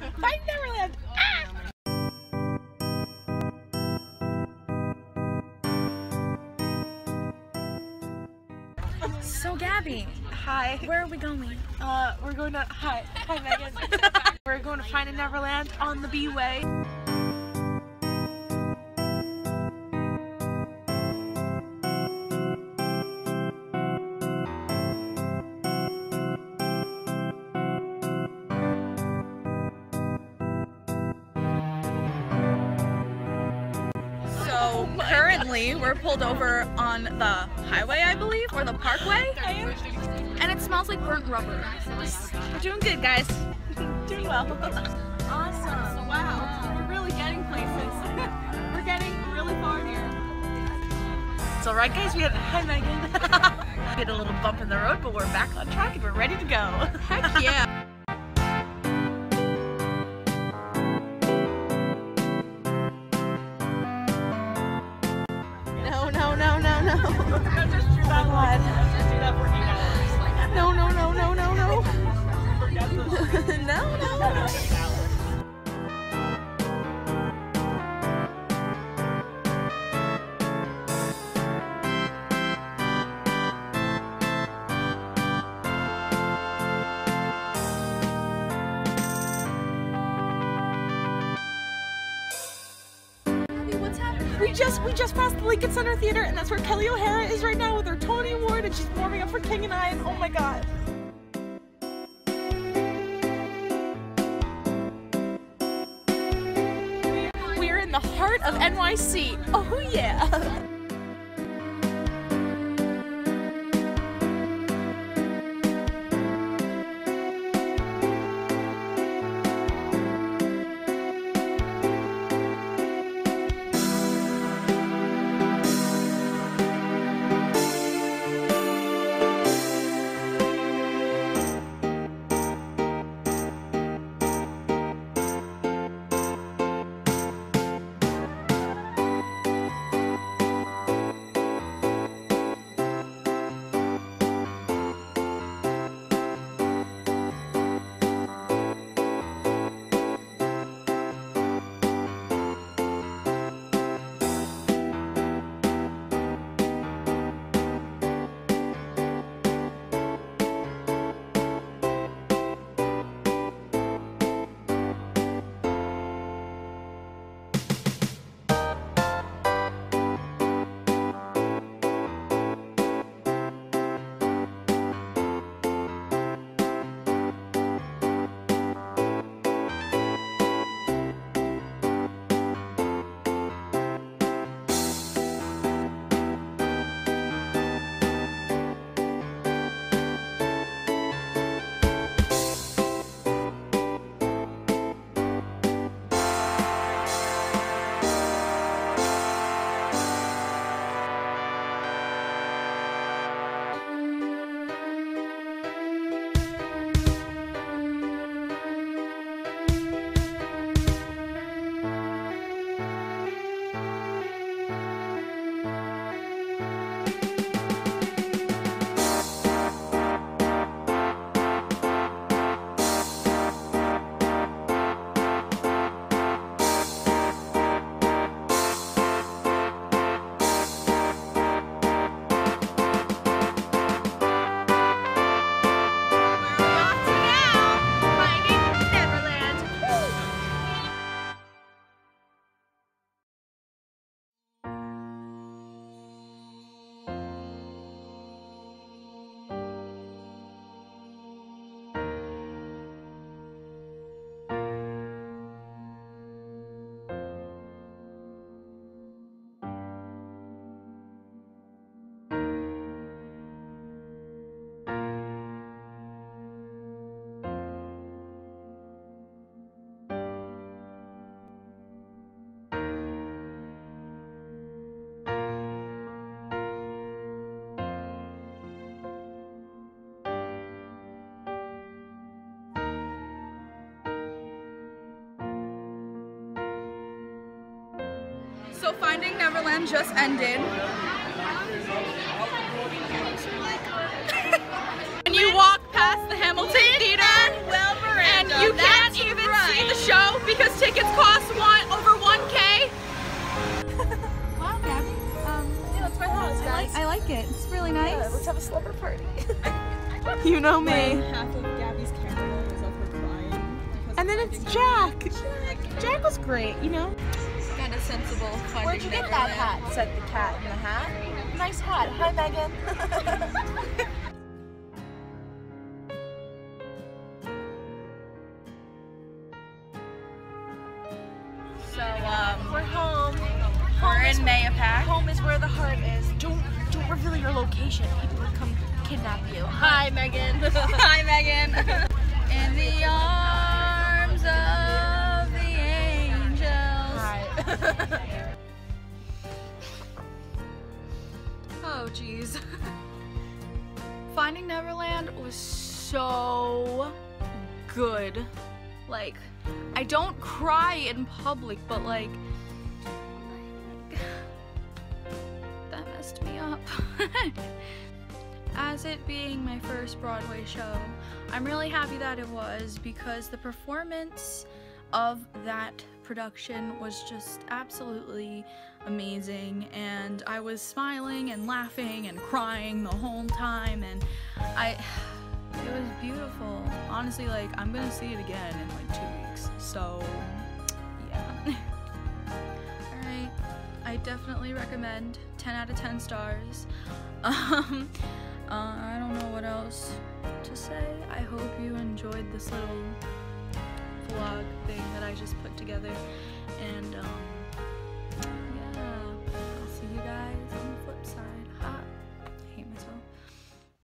Finding Neverland. So Gabby, Hi. where are we going? Uh, we're going to hi, hi Megan. we're going to Finding Neverland on the B currently we're pulled over on the highway, I believe, or the parkway, and it smells like burnt rubber. We're doing good, guys. Doing well. Awesome. Wow. We're really getting places. We're getting really far here. It's all right, guys. We had hi Megan. we had a little bump in the road, but we're back on track and we're ready to go. Heck yeah. God. No, no, no, no, no, no. no, no, no. We just passed the Lincoln Center Theater, and that's where Kelli O'Hara is right now with her Tony Award, and she's warming up for King and I. And oh my God. We're in the heart of NYC. Oh yeah. So Finding Neverland just ended. when you walk past the Hamilton Theater and you can't even right. see the show because tickets cost one over 1k. wow, Gabby. Um, yeah, that's my house, guys. I like, I like it. It's really nice. Yeah, let's have a slumber party. you know me. Half of Gabby's camera was her. And then it's Jack. Jack was great, you know? Kind of. Where'd you get that hat? Said the cat in the hat. Nice hat. Hi, Megan. So um, We're home. we're in Mahopac. home is where the heart is. Don't don't reveal your location. People will come kidnap you. Hi, Megan. Hi, Megan. In the arms Oh, geez. Finding Neverland was so good. Like, I don't cry in public, but like, that messed me up. As it being my first Broadway show, I'm really happy that it was because the performance of that production was just absolutely amazing and I was smiling and laughing and crying the whole time and I it was beautiful. Honestly, like I'm gonna see it again in like two weeks. So yeah. Alright. I definitely recommend 10 out of 10 stars. Um uh, I don't know what else to say. I hope you enjoyed this little vlog thing that I just put together and um